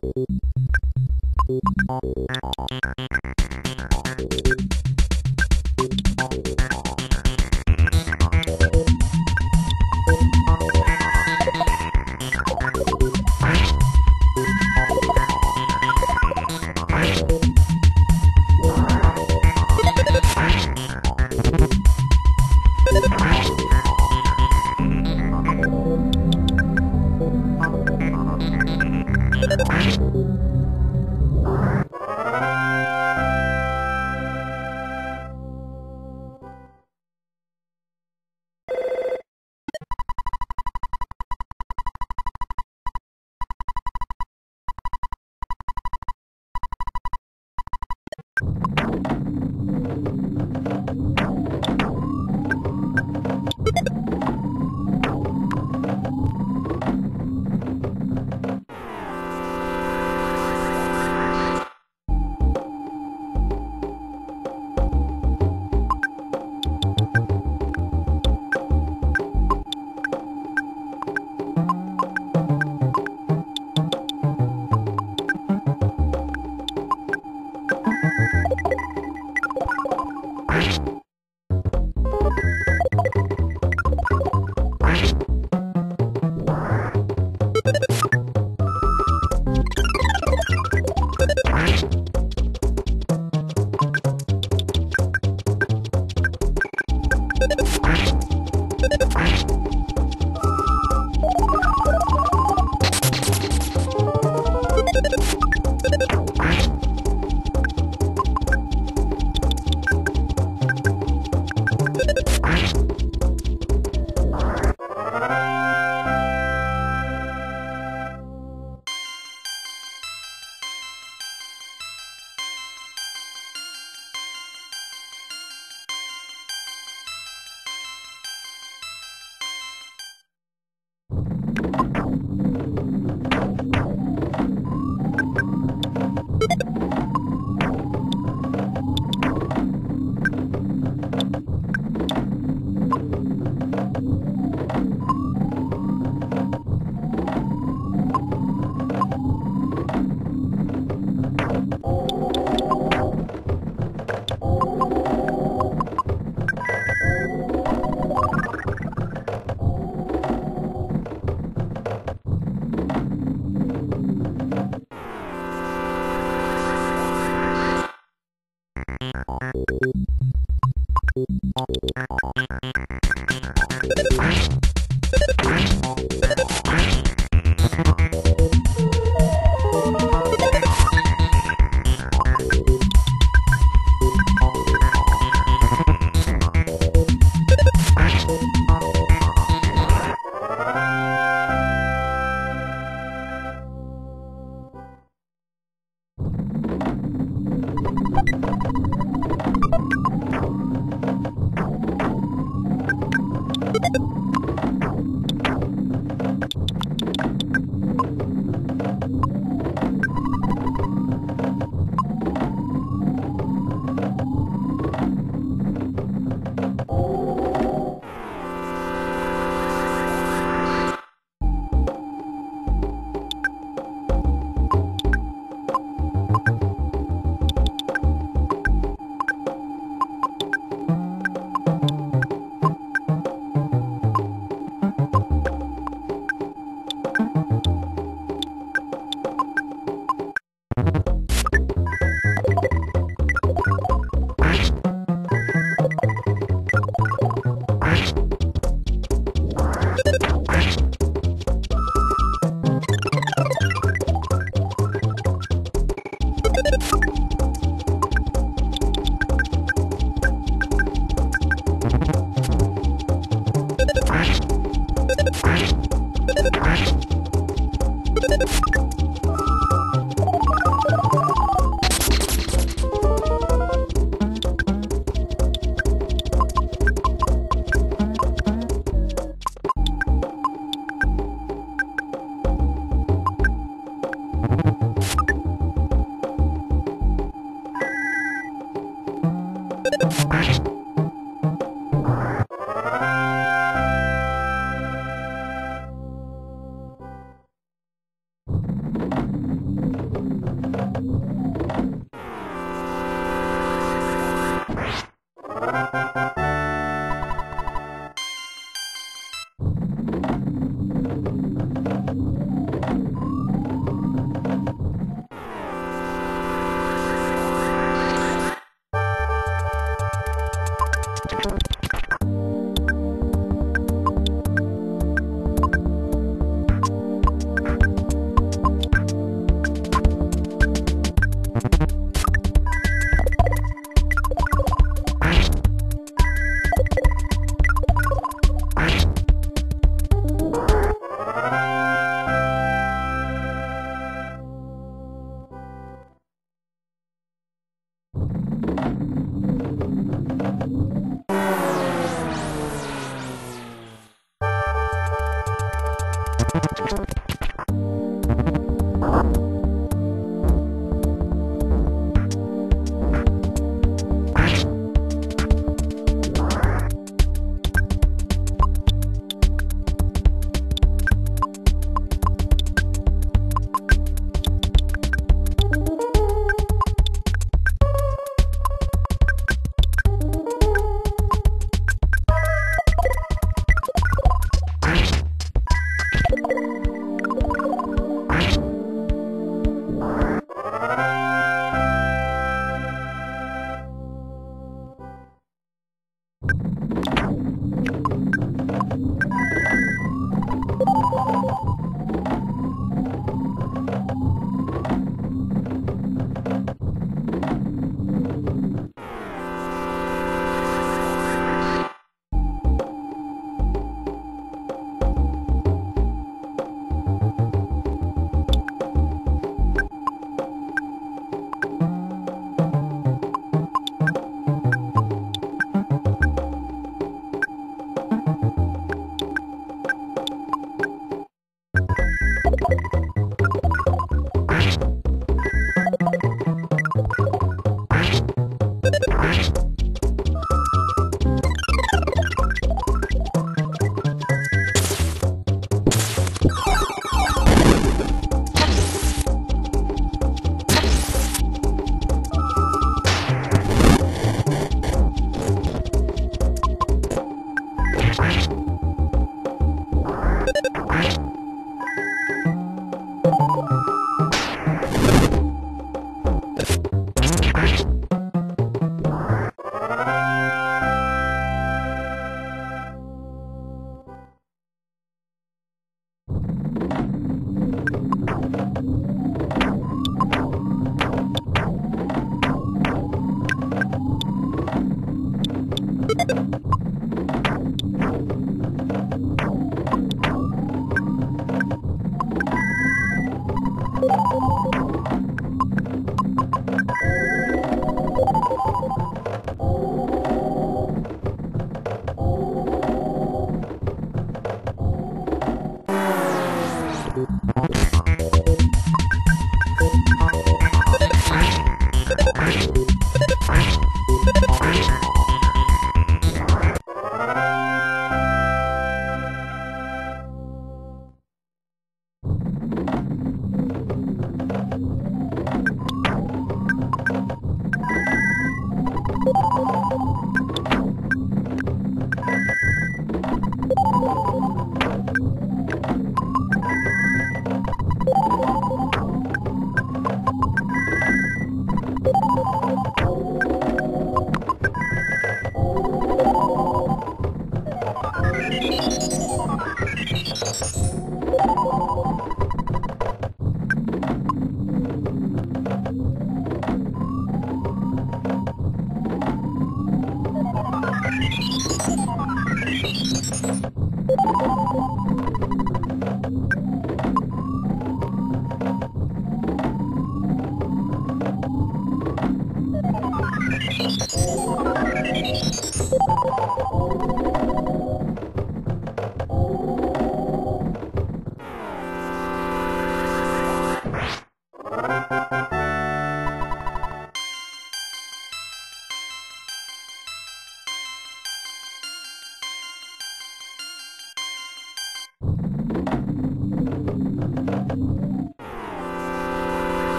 Thank you.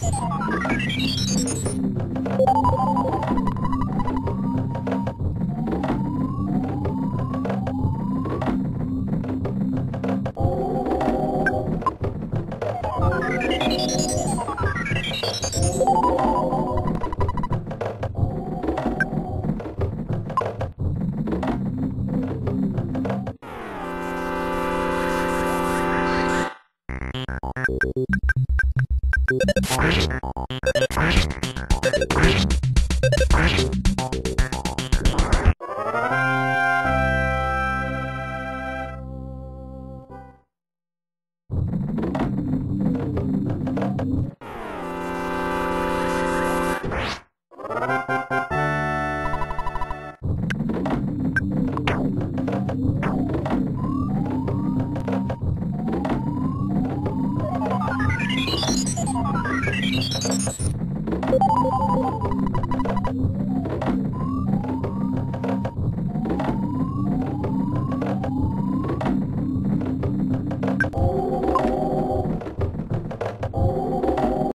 かっこいい。